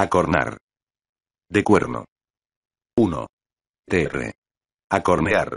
Acornar. De cuerno. 1. TR. Acornear.